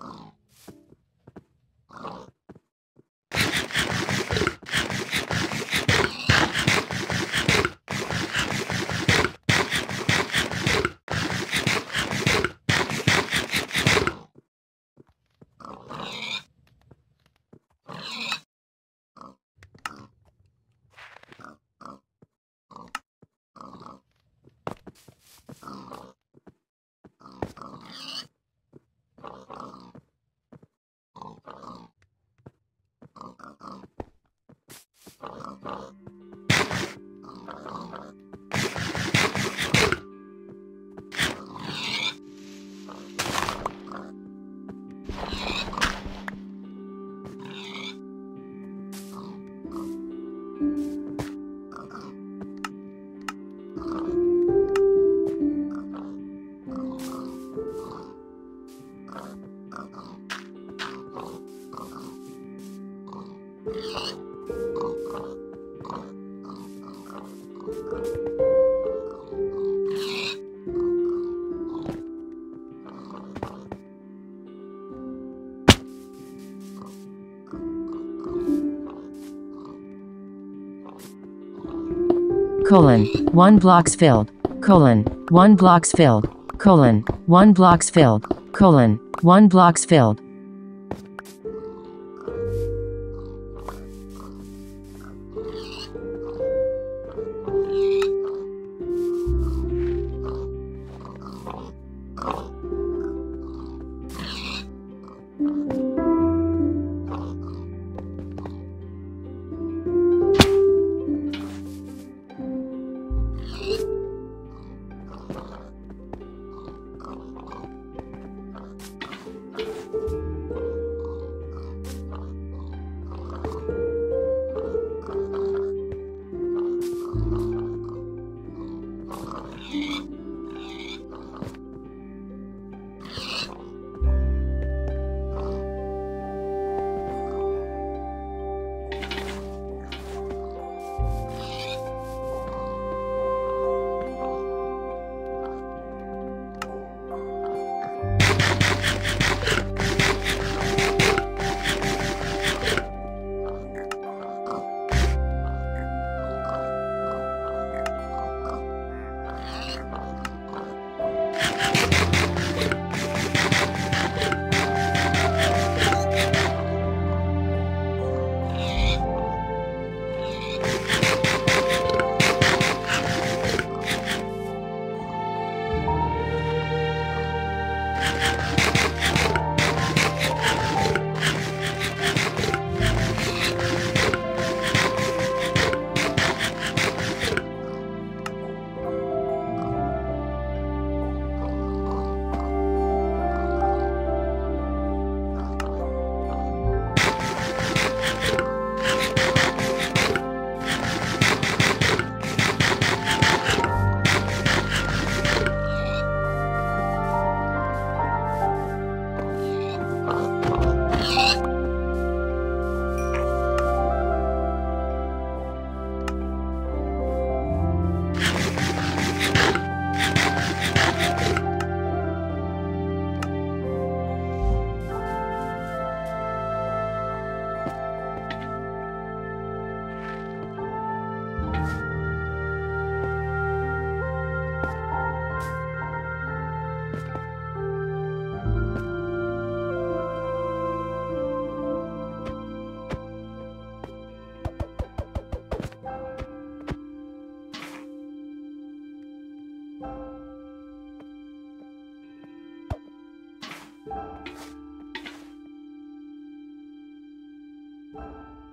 Oh. Colon, 1 blocks filled, colon, 1 blocks filled, colon, 1 blocks filled, colon, 1 blocks filled. 嗯 you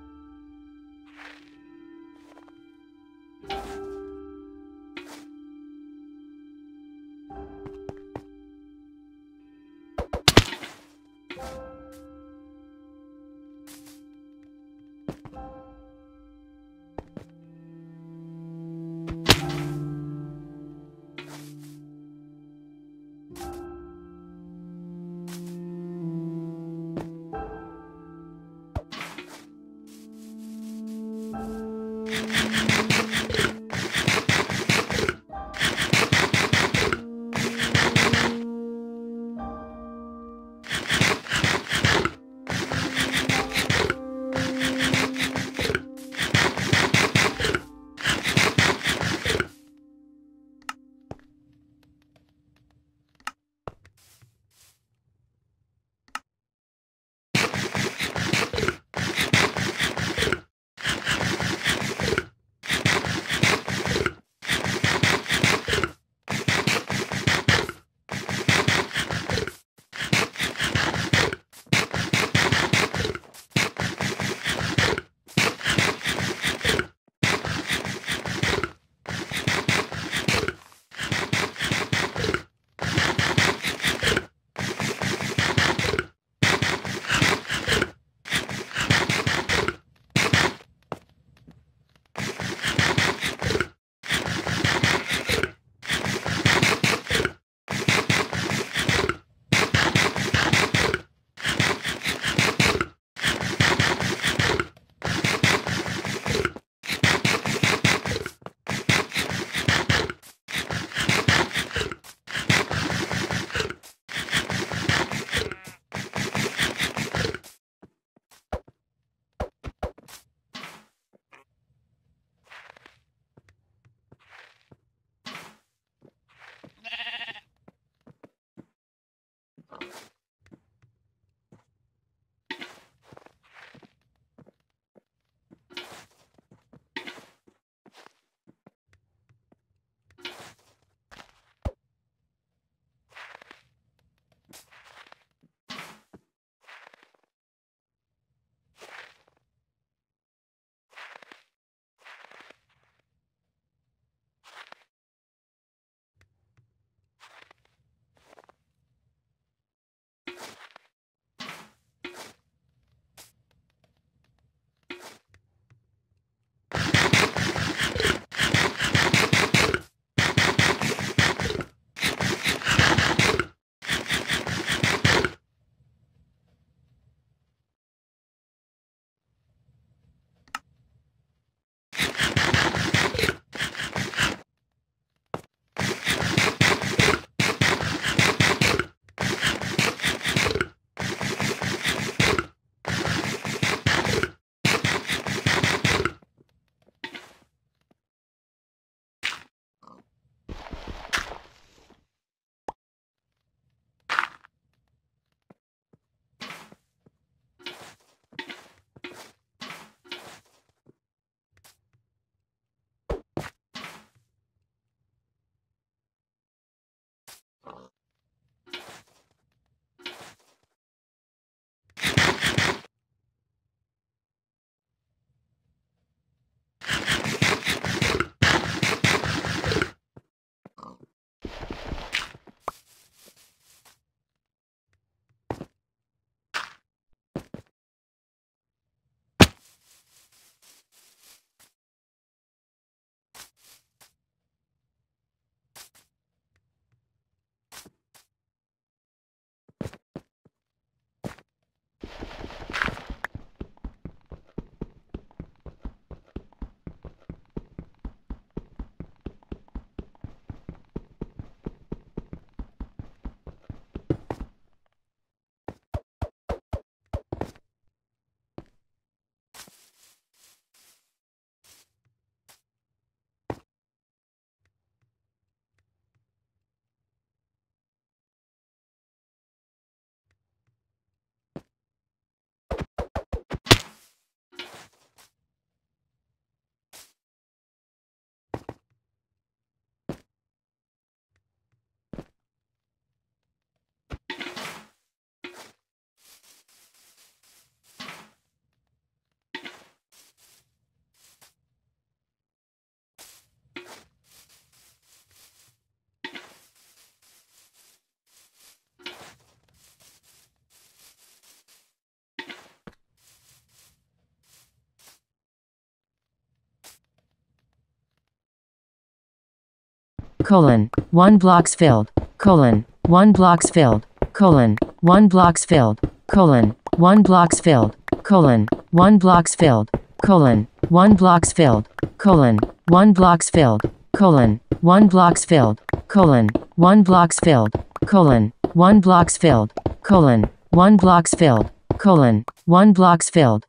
colon, 1 blocks filled, colon, 1 blocks filled, colon, 1 blocks filled, colon, 1 blocks filled, colon, 1 blocks filled, colon, 1 blocks filled, colon, 1 blocks filled, colon, 1 blocks filled, colon, 1 blocks filled, colon, 1 blocks filled, colon, 1 blocks filled, colon, 1 blocks filled,